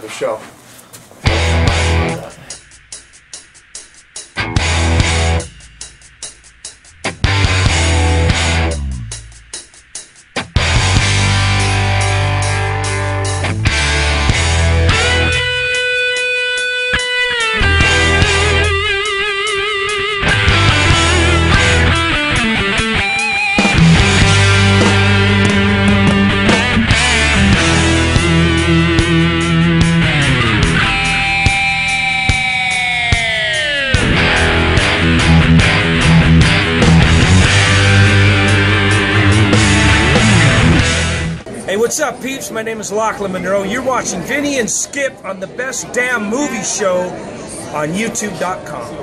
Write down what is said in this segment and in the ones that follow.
the show. My name is Lachlan Monroe. You're watching Vinny and Skip on the best damn movie show on YouTube.com.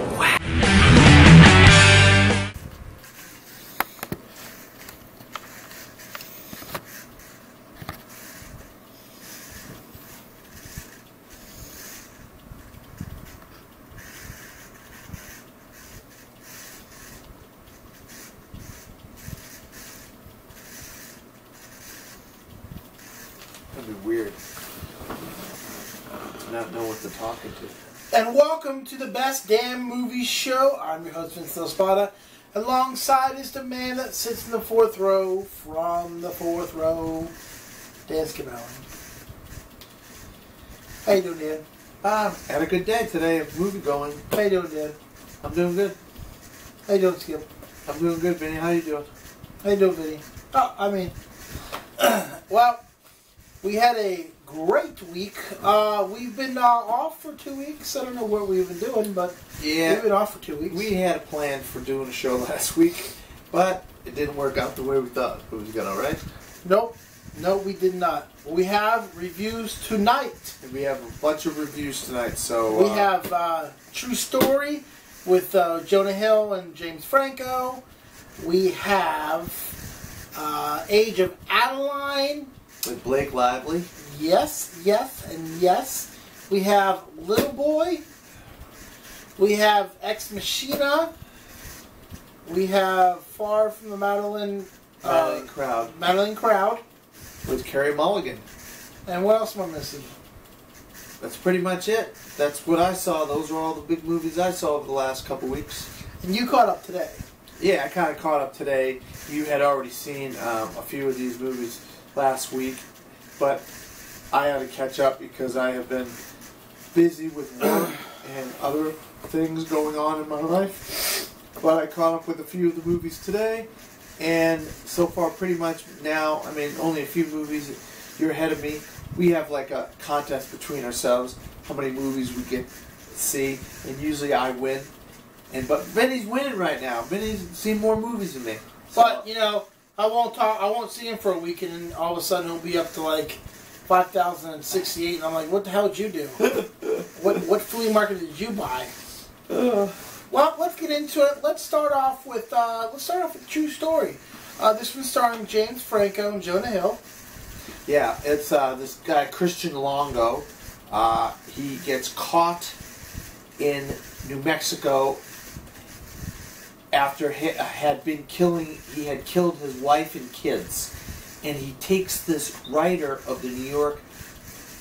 be weird. Not know what to talking to. And welcome to the best damn movie show. I'm your host, Vince Spada. Alongside is the man that sits in the fourth row from the fourth row, Dan Skip Allen. How you doing, Dan? Ah, had a good day today. Movie going. How you doing, Dan? I'm doing good. How you doing, Skip? I'm doing good, Vinny. How you doing? How you doing, Vinny? Oh, I mean, well, we had a great week. Uh, we've been uh, off for two weeks. I don't know what we've been doing, but yeah, we've been off for two weeks. We had a plan for doing a show last week, but it didn't work out the way we thought it was gonna. Right? Nope. No, we did not. We have reviews tonight. And we have a bunch of reviews tonight. So We uh, have uh, True Story with uh, Jonah Hill and James Franco. We have uh, Age of Adaline. With Blake Lively. Yes, yes, and yes. We have Little Boy. We have Ex Machina. We have Far from the Madeline, Madeline uh, Crowd Madeline Crowd. with Carey Mulligan. And what else am I missing? That's pretty much it. That's what I saw. Those are all the big movies I saw over the last couple weeks. And you caught up today. Yeah, I kind of caught up today. You had already seen um, a few of these movies last week, but I had to catch up because I have been busy with work and other things going on in my life. But I caught up with a few of the movies today, and so far, pretty much now, I mean, only a few movies. You're ahead of me. We have like a contest between ourselves how many movies we get to see, and usually I win. And but Vinny's winning right now. Vinny's seen more movies than me. But you know, I won't talk. I won't see him for a week, and then all of a sudden he'll be up to like five thousand and sixty-eight. And I'm like, what the hell did you do? what what flea market did you buy? Well, let's get into it. Let's start off with uh, let's start off with True Story. Uh, this one starring James Franco and Jonah Hill. yeah, it's uh, this guy Christian Longo. Uh, he gets caught in New Mexico after he had been killing. He had killed his wife and kids, and he takes this writer of the New York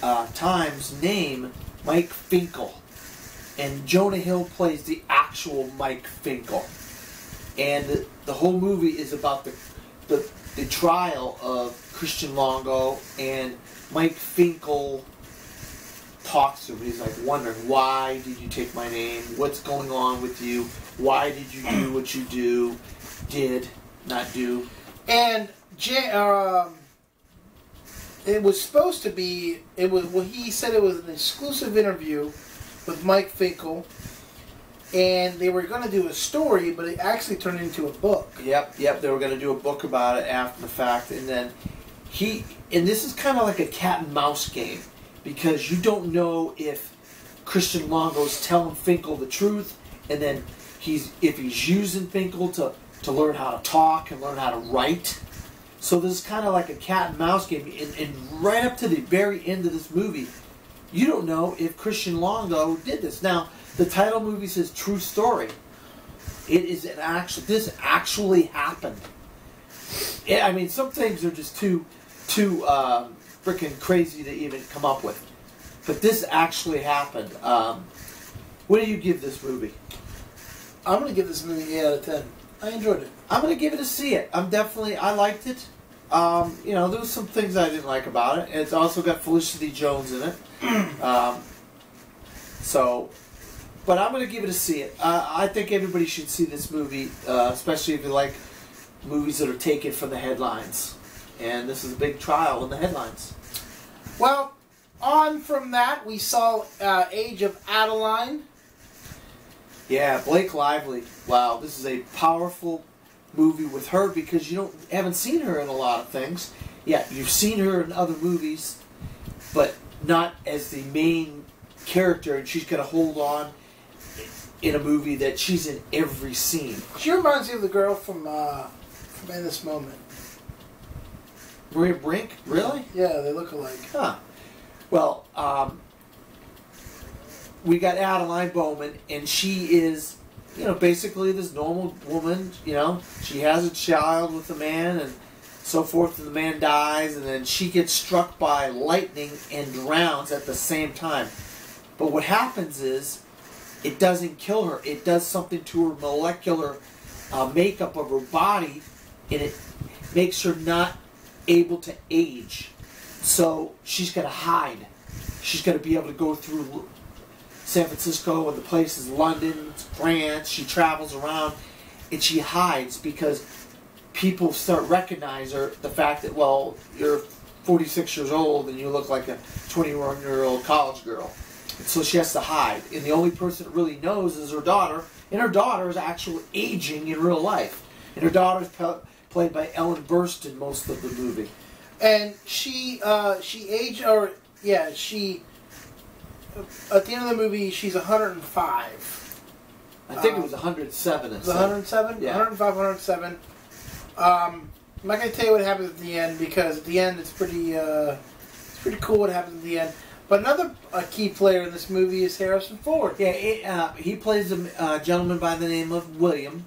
uh, Times name, Mike Finkel, and Jonah Hill plays the actual Mike Finkel, and the, the whole movie is about the, the the trial of Christian Longo and Mike Finkel talks to him. He's like wondering why did you take my name? What's going on with you? Why did you do what you do? Did not do? And um, it was supposed to be. It was. Well, he said it was an exclusive interview with Mike Finkel, and they were going to do a story, but it actually turned into a book. Yep, yep. They were going to do a book about it after the fact, and then he and this is kind of like a cat and mouse game because you don't know if Christian Longo's telling Finkel the truth, and then he's if he's using Finkel to to learn how to talk and learn how to write. So this is kind of like a cat and mouse game, and, and right up to the very end of this movie, you don't know if Christian Longo did this. Now, the title movie says "True Story." It is an actual. This actually happened. I mean, some things are just too, too um, freaking crazy to even come up with. but this actually happened. Um, what do you give this movie? I'm gonna give this movie eight out of ten. I enjoyed it. I'm gonna give it a see it. I'm definitely I liked it. Um, you know, there was some things I didn't like about it. It's also got Felicity Jones in it. um, so, but I'm gonna give it a see it. Uh, I think everybody should see this movie, uh, especially if you like movies that are taken from the headlines. And this is a big trial in the headlines. Well, on from that, we saw uh, Age of Adaline. Yeah, Blake Lively. Wow, this is a powerful movie with her because you don't haven't seen her in a lot of things. Yeah, you've seen her in other movies, but not as the main character, and she's going to hold on in a movie that she's in every scene. She reminds me of the girl from uh, from In This Moment. Maria Brink, really? Yeah, they look alike. Huh. Well, um, we got Adaline Bowman, and she is, you know, basically this normal woman. You know, she has a child with a man, and so forth. And the man dies, and then she gets struck by lightning and drowns at the same time. But what happens is, it doesn't kill her. It does something to her molecular uh, makeup of her body, and it makes her not able to age. So she's going to hide. She's going to be able to go through San Francisco and the places, London, France. She travels around and she hides because people start recognize her. The fact that well, you're 46 years old and you look like a 21 year old college girl. And so she has to hide, and the only person that really knows is her daughter. And her daughter is actually aging in real life, and her daughter pe- played by Ellen Burstyn most of the movie. And she uh, she aged, or yeah, she at the end of the movie she's 105. I think Um, it was 107. It was 107, Yeah. 105, 107. Um, I'm not gonna tell you what happens at the end because at the end it's pretty uh, it's pretty cool what happens at the end. But another uh, key player in this movie is Harrison Ford. Yeah, it, uh, he plays a uh, gentleman by the name of William,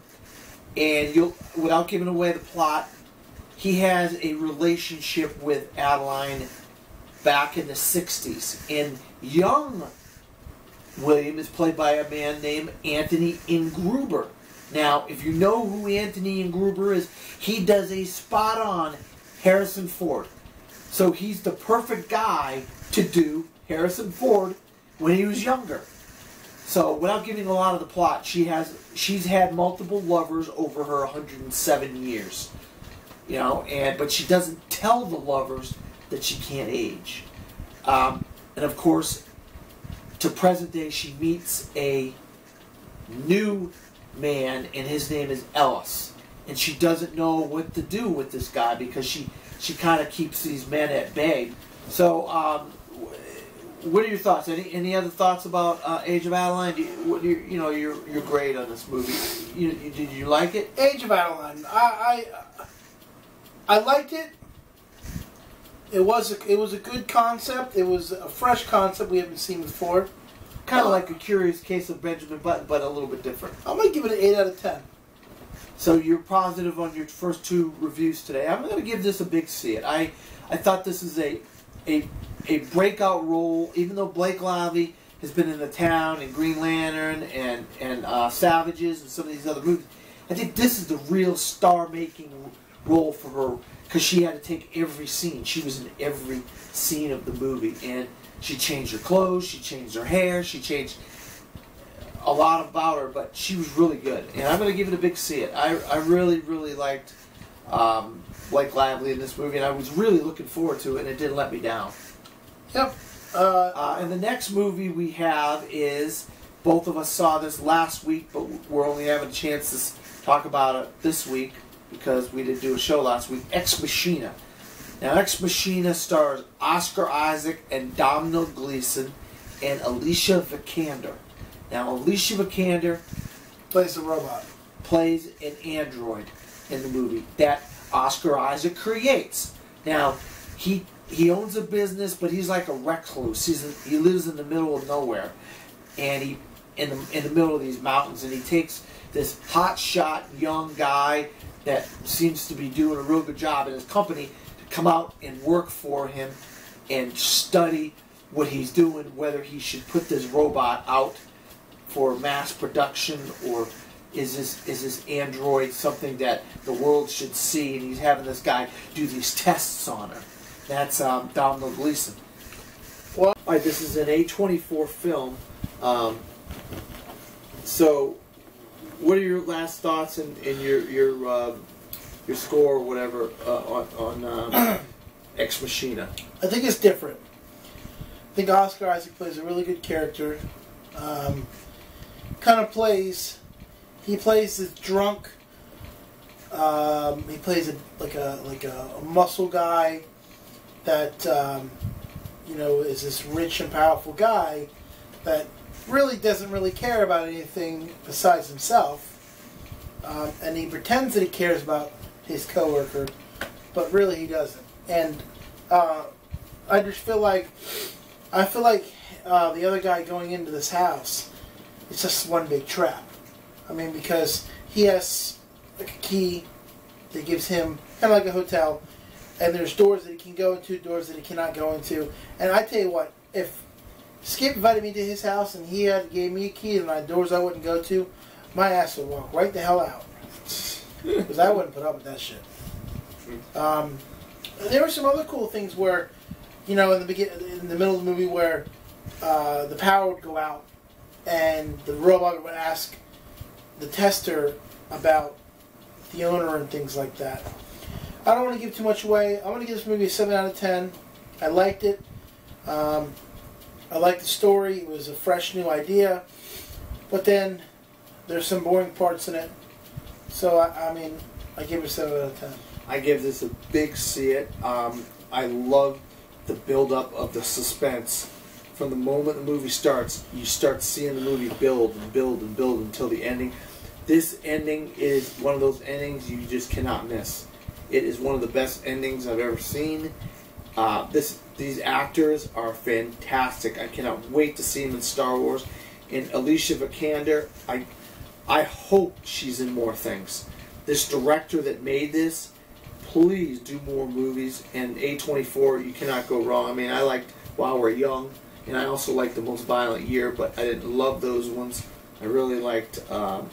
and you'll without giving away the plot, he has a relationship with Adaline back in the '60s, and young William is played by a man named Anthony Ingruber. Now, if you know who Anthony Ingruber is, he does a spot-on Harrison Ford. So he's the perfect guy to do Harrison Ford when he was younger. So without giving a lot of the plot, she has she's had multiple lovers over her 107 years. You know, and but she doesn't tell the lovers that she can't age. Um, and of course, to present day, she meets a new man, and his name is Ellis. And she doesn't know what to do with this guy because she she kind of keeps these men at bay. So, um, what are your thoughts? Any any other thoughts about uh, Age of Adaline? Do you, what do you, you know your your grade on this movie? You, you, did you like it? Age of Adaline. I I, I liked it. It was a, it was a good concept. It was a fresh concept we haven't seen before. Kind of like a curious case of Benjamin Button, but a little bit different. I'm gonna give it an eight out of ten. So you're positive on your first two reviews today. I'm going to give this a big C. It. I I thought this is a a a breakout role. Even though Blake Lively has been in the town and Green Lantern and and uh, Savages and some of these other movies, I think this is the real star-making role for her because she had to take every scene. She was in every scene of the movie, and she changed her clothes, she changed her hair, she changed a lot about her, but she was really good, and I'm going to give it a big C. It. I, I really really liked um, Blake Lively in this movie, and I was really looking forward to it, and it didn't let me down. Yep. Uh, Uh, and the next movie we have is both of us saw this last week, but we're only having a chance to talk about it this week because we didn't do a show last week. Ex Machina. Now, Ex Machina stars Oscar Isaac and Domhnall Gleeson and Alicia Vikander. Now, Alicia Vikander plays a robot. plays an android in the movie that Oscar Isaac creates. Now, he he owns a business, but he's like a recluse. He's in, he lives in the middle of nowhere, and he in the in the middle of these mountains, and he takes this hot shot young guy that seems to be doing a real good job in his company to come out and work for him and study what he's doing, whether he should put this robot out for mass production or is this is this android something that the world should see? And he's having this guy do these tests on her. That's um, Donald Gleeson. Well- all right, this is an A24 film. Um, so, what are your last thoughts and, your your um, your score or whatever uh, on on um, Ex Machina? I think it's different. I think Oscar Isaac plays a really good character. Um, kind of plays. He plays this drunk. Um, he plays a, like a like a, a muscle guy that um, you know is this rich and powerful guy that really doesn't really care about anything besides himself. Um, and he pretends that he cares about his coworker, but really he doesn't. And uh, I just feel like I feel like uh, the other guy going into this house it's just one big trap. I mean, because he has a key that gives him kind of like a hotel, and there's doors that he can go into, doors that he cannot go into. And I tell you what, if Skip invited me to his house and he had gave me a key and my doors I wouldn't go to, my ass would walk right the hell out because I wouldn't put up with that shit. Um, there were some other cool things where, you know, in the begin in the middle of the movie where uh, the power would go out and the robot would ask the tester about the owner and things like that. I don't want to give too much away. I'm going to give this movie a 7 out of 10. I liked it. Um, I liked the story. It was a fresh new idea. But then there's some boring parts in it. So, I, I mean, I give it a 7 out of 10. I give this a big see it. Um, I love the build up of the suspense. From the moment the movie starts, you start seeing the movie build and build and build until the ending. This ending is one of those endings you just cannot miss. It is one of the best endings I've ever seen. Uh, this these actors are fantastic. I cannot wait to see them in Star Wars. And Alicia Vikander, I I hope she's in more things. This director that made this, please do more movies. And A24, you cannot go wrong. I mean, I liked While We're Young, and I also liked The Most Violent Year, but I didn't love those ones. I really liked um,